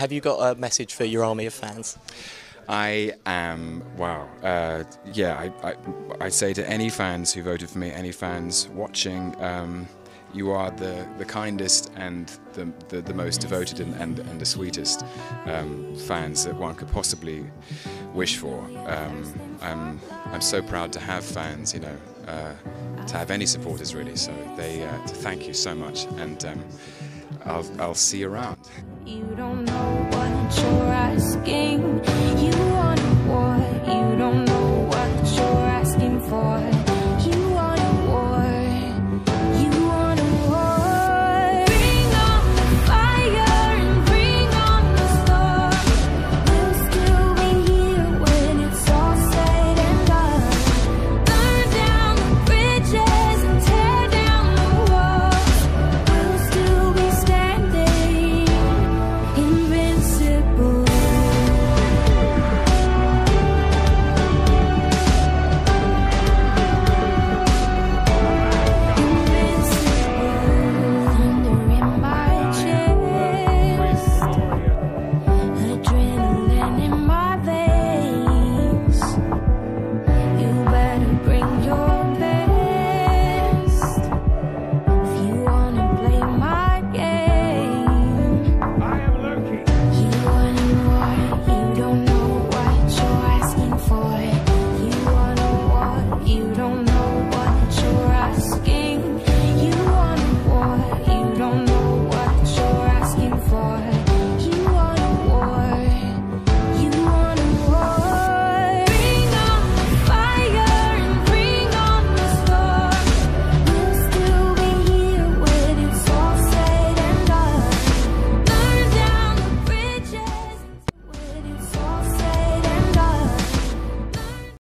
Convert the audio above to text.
Have you got a message for your army of fans? I am, wow, uh, yeah, I, I, I, say to any fans who voted for me, any fans watching, um, you are the, the kindest and the, the, the most devoted and, and, and the sweetest um, fans that one could possibly wish for. Um, I'm, I'm so proud to have fans, you know, uh, to have any supporters really, so they, uh, thank you so much and um, I'll, I'll see you around. You